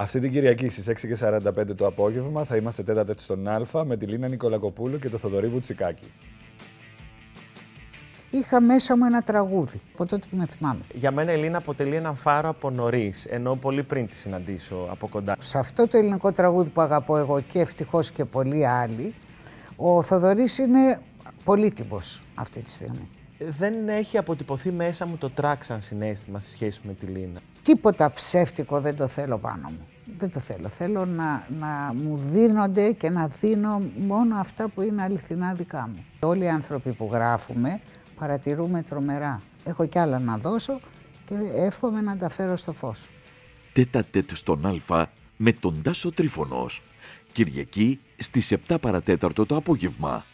Αυτή την Κυριακή στις 6.45 το απόγευμα θα είμαστε τέταρτα στον Α με τη Λίνα Νικολακοπούλου και το Θοδωρή Βουτσικάκη. Είχα μέσα μου ένα τραγούδι, από τότε που με θυμάμαι. Για μένα η Λίνα αποτελεί έναν φάρο από νωρίς, ενώ πολύ πριν τη συναντήσω από κοντά. Σε αυτό το ελληνικό τραγούδι που αγαπώ εγώ και ευτυχώς και πολλοί άλλοι, ο Θοδωρής είναι πολύτιμος αυτή τη στιγμή. Δεν έχει αποτυπωθεί μέσα μου το τρακ σαν συνέστημα στη σχέση με τη Λίνα. Τίποτα ψεύτικο δεν το θέλω πάνω μου. Δεν το θέλω. Θέλω να, να μου δίνονται και να δίνω μόνο αυτά που είναι αληθινά δικά μου. Όλοι οι άνθρωποι που γράφουμε παρατηρούμε τρομερά. Έχω κι άλλα να δώσω και εύχομαι να τα φέρω στο φως. Τέτα τέτ στον Α με τον Τάσο Τρίφωνος. Κυριακή στις 7 παρατέταρτο το απόγευμα.